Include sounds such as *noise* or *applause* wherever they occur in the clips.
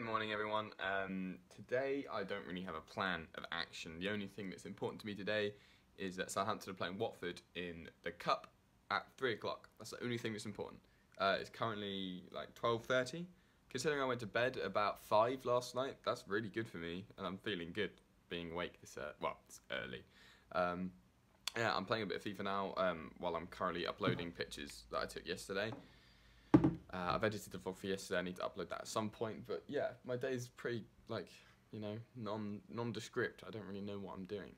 Good morning, everyone. Um, today, I don't really have a plan of action. The only thing that's important to me today is that Southampton are playing Watford in the Cup at three o'clock. That's the only thing that's important. Uh, it's currently like twelve thirty. Considering I went to bed about five last night, that's really good for me, and I'm feeling good being awake this uh, well, it's early. Um, yeah, I'm playing a bit of FIFA now um, while I'm currently uploading pictures that I took yesterday. Uh, I've edited the vlog for yesterday. I need to upload that at some point. But yeah, my day is pretty like you know non nondescript. I don't really know what I'm doing.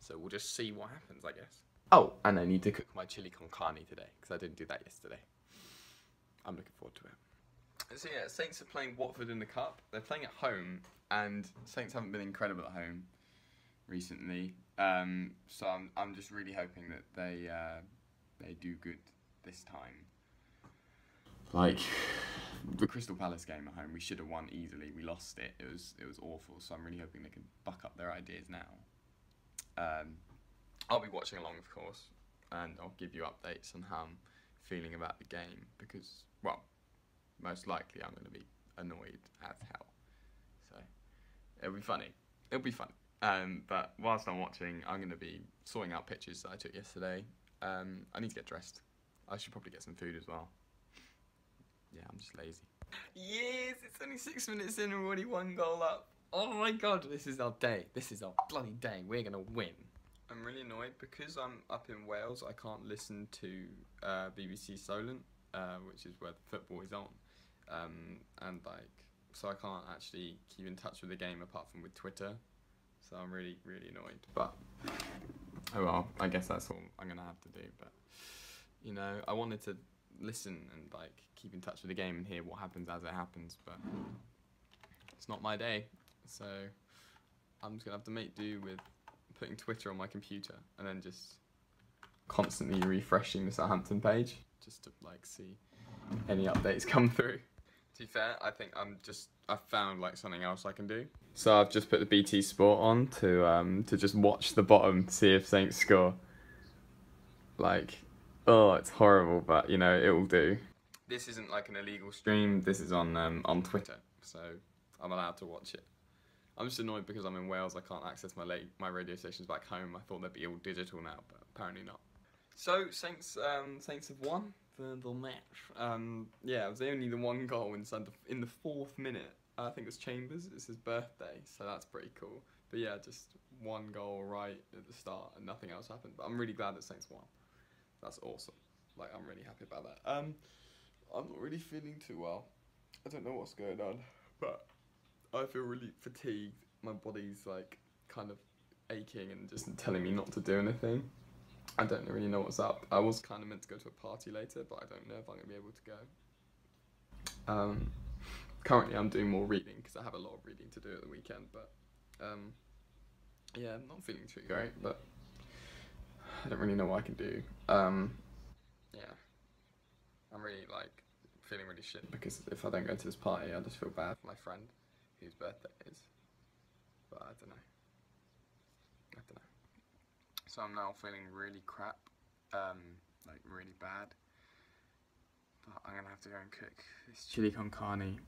So we'll just see what happens, I guess. Oh, and I need to cook my chili con carne today because I didn't do that yesterday. I'm looking forward to it. So yeah, Saints are playing Watford in the cup. They're playing at home, and Saints haven't been incredible at home recently. Um, so I'm I'm just really hoping that they uh, they do good this time. Like the Crystal Palace game at home, we should have won easily. We lost it. It was it was awful. So I'm really hoping they can buck up their ideas now. Um, I'll be watching along, of course, and I'll give you updates on how I'm feeling about the game because, well, most likely I'm going to be annoyed as hell. So it'll be funny. It'll be fun. Um, but whilst I'm watching, I'm going to be sorting out pictures that I took yesterday. Um, I need to get dressed. I should probably get some food as well. Yeah, I'm just lazy. Yes, it's only six minutes in and already one goal up. Oh my god, this is our day. This is our bloody day. We're gonna win. I'm really annoyed because I'm up in Wales. I can't listen to uh, BBC Solent, uh, which is where the football is on, um, and like, so I can't actually keep in touch with the game apart from with Twitter. So I'm really, really annoyed. But oh well, I guess that's all I'm gonna have to do. But you know, I wanted to listen and like keep in touch with the game and hear what happens as it happens, but it's not my day. So I'm just gonna have to make do with putting Twitter on my computer and then just constantly refreshing the Southampton page just to like see any updates come through. To be fair, I think I'm just I've found like something else I can do. So I've just put the BT Sport on to um to just watch the bottom, see if Saints score. Like, oh, it's horrible, but you know it will do. This isn't like an illegal stream. This is on um, on Twitter, so I'm allowed to watch it. I'm just annoyed because I'm in Wales. I can't access my late, my radio stations back home. I thought they'd be all digital now, but apparently not. So Saints um, Saints have won the, the match. Um, yeah, it was only the one goal inside the, in the fourth minute. I think it was Chambers. It's his birthday, so that's pretty cool. But yeah, just one goal right at the start and nothing else happened. But I'm really glad that Saints won. That's awesome. Like I'm really happy about that. Um, I'm not really feeling too well. I don't know what's going on, but I feel really fatigued. My body's like kind of aching and just telling me not to do anything. I don't really know what's up. I was kind of meant to go to a party later, but I don't know if I'm going to be able to go. Um, currently, I'm doing more reading because I have a lot of reading to do at the weekend, but um, yeah, I'm not feeling too great, but I don't really know what I can do. Um, yeah, I'm really like feeling really shit because if I don't go to this party, I just feel bad for my friend whose birthday it is. But I don't know. I don't know. So I'm now feeling really crap, um, like really bad. But I'm gonna have to go and cook this chili con carne,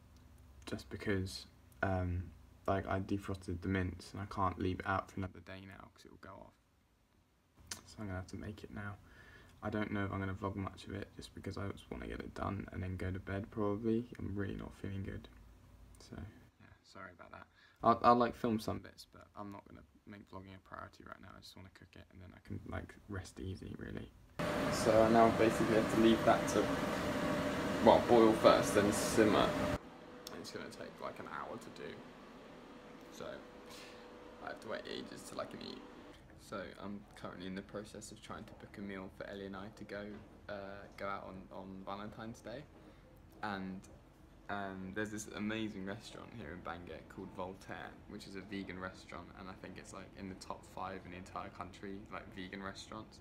just because, um, like I defrosted the mince and I can't leave it out for another day now because it will go off. So I'm gonna have to make it now. I don't know if I'm gonna vlog much of it just because I just want to get it done and then go to bed probably. I'm really not feeling good. So yeah, sorry about that. I'll, I'll like film some bits, but I'm not gonna make vlogging a priority right now. I just want to cook it and then I can like rest easy really. So now I now basically have to leave that to well boil first, then simmer. It's gonna take like an hour to do. So I have to wait ages till I can eat. So I'm currently in the process of trying to book a meal for Ellie and I to go uh, go out on, on Valentine's Day, and um, there's this amazing restaurant here in Bangor called Voltaire, which is a vegan restaurant, and I think it's like in the top five in the entire country, like vegan restaurants,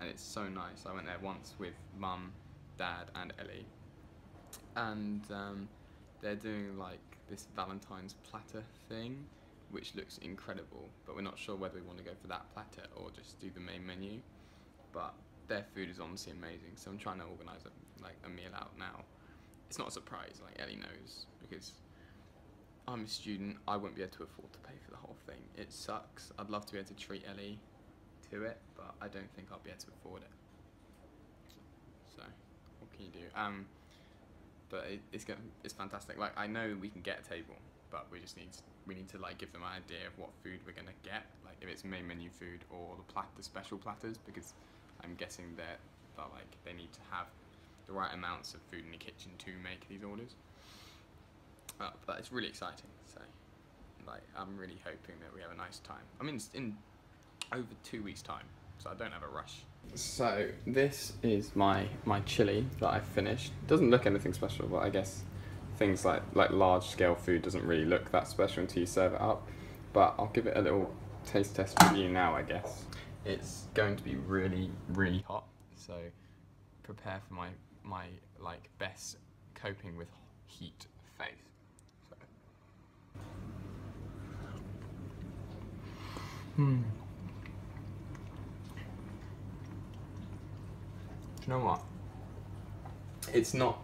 and it's so nice. I went there once with mum, dad, and Ellie, and um, they're doing like this Valentine's platter thing, which looks incredible, but we're not sure whether we want to go for that platter or just do the main menu. But their food is honestly amazing, so I'm trying to organise a, like a meal out now. It's not a surprise, like Ellie knows because I'm a student. I won't be able to afford to pay for the whole thing. It sucks. I'd love to be able to treat Ellie to it, but I don't think I'll be able to afford it. So, what can you do? Um, but it, it's going it's fantastic. Like I know we can get a table, but we just need we need to like give them an idea of what food we're gonna get. Like if it's main menu food or the plat the special platters, because I'm guessing that that like they need to have the right amounts of food in the kitchen to make these orders. Uh, but it's really exciting. So, like, I'm really hoping that we have a nice time. I mean, in over two weeks' time, so I don't have a rush. So this is my my chili that I finished. Doesn't look anything special, but I guess things like like large scale food doesn't really look that special until you serve it up. But I'll give it a little taste test for you now, I guess. It's going to be really really hot, so prepare for my my like best coping with heat face. Hmm. Do you know what? It's not.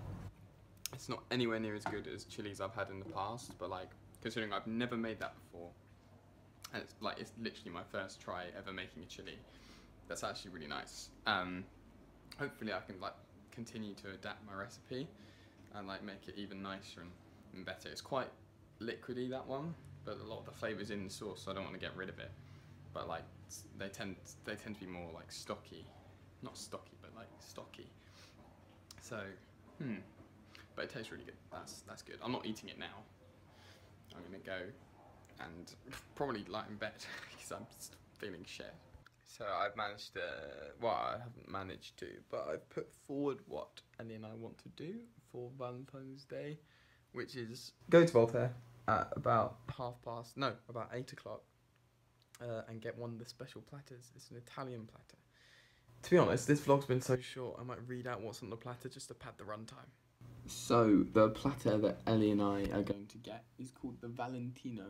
It's not anywhere near as good as chilies I've had in the past, but like considering I've never made that before, and it's like it's literally my first try ever making a chili. That's actually really nice. Um, hopefully I can like continue to adapt my recipe and like make it even nicer and, and better. It's quite liquidy that one, but a lot of the flavours in the sauce, so I don't want to get rid of it. But like they tend they tend to be more like stocky, not stocky, like stocky. So, hmm. But it tastes really good. That's that's good. I'm not eating it now. I'm gonna go and *laughs* probably lie in bed *laughs* because I'm just feeling shit. So I've managed to, well, I haven't managed to, but I've put forward what Ellie and I want to do for Valentine's Day, which is go to Voltaire at about half past, no, about eight o'clock, uh, and get one of the special platters. It's an Italian platter. To be honest, this vlog's been so short, I might read out what's on the platter just to pad the runtime. So the platter that Ellie and I are going to get is called the Valentino,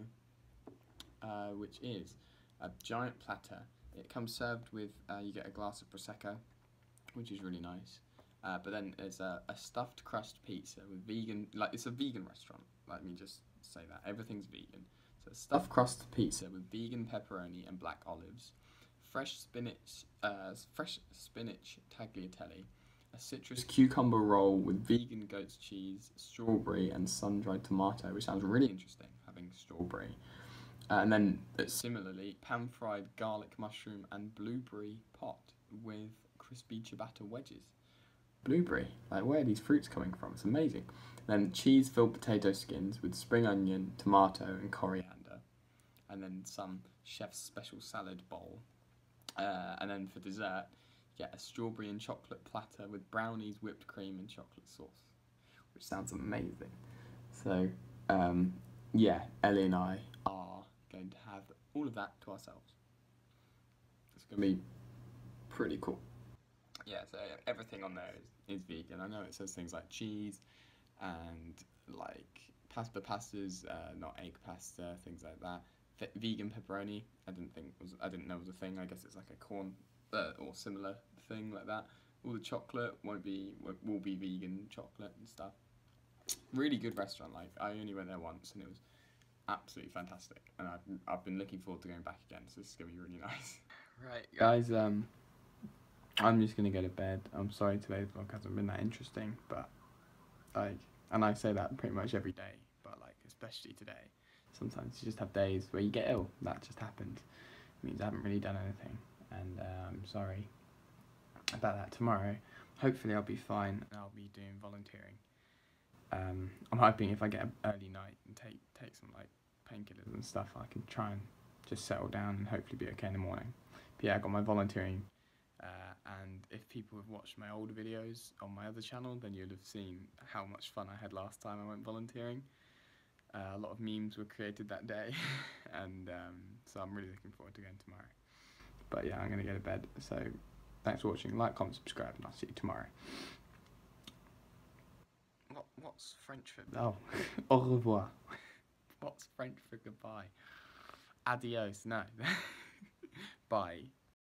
uh, which is a giant platter. It comes served with uh, you get a glass of prosecco, which is really nice. Uh, but then there's a, a stuffed crust pizza with vegan, like it's a vegan restaurant. Let me just say that everything's vegan. So stuffed crust pizza with vegan pepperoni and black olives, fresh spinach, uh, fresh spinach tagliatelle, a citrus cucumber roll with vegan goat's cheese, strawberry, and sun-dried tomato, which sounds really interesting. Having strawberry. Uh, and then similarly, pan fried garlic mushroom and blueberry pot with crispy ciabatta wedges. Blueberry, like where are these fruits coming from? It's amazing. Then cheese filled potato skins with spring onion, tomato, and coriander. And then some chef's special salad bowl. Uh, and then for dessert, you get a strawberry and chocolate platter with brownies, whipped cream, and chocolate sauce, which sounds amazing. So, um, yeah, Ellie and I are going to have all of that to ourselves. It's going to be pretty cool. Yeah, so everything on there is, is vegan. I know it says things like cheese and like pasta pastas, uh, not egg pasta, things like that. V- vegan pepperoni, I didn't think was I didn't know was a thing. I guess it's like a corn uh, or similar thing like that. All the chocolate won't be will be vegan chocolate and stuff. Really good restaurant. Like I only went there once and it was absolutely fantastic, and I've I've been looking forward to going back again. So this is gonna be really *laughs* nice. Right, guys. Um, I'm just gonna go to bed. I'm sorry today's vlog hasn't been that interesting, but like, and I say that pretty much every day, but like especially today. Sometimes you just have days where you get ill. That just happened. It means I haven't really done anything, and uh, I'm sorry about that. Tomorrow, hopefully, I'll be fine and I'll be doing volunteering. Um, I'm hoping if I get an early night and take take some like painkillers and stuff, I can try and just settle down and hopefully be okay in the morning. But yeah, I got my volunteering, uh, and if people have watched my older videos on my other channel, then you'll have seen how much fun I had last time I went volunteering. Uh, a lot of memes were created that day, *laughs* and um, so I'm really looking forward to going tomorrow. But yeah, I'm gonna go to bed. So thanks for watching. Like, comment, subscribe, and I'll see you tomorrow. What, what's French for? Oh, *laughs* au revoir. What's French for goodbye? Adios. No. *laughs* Bye.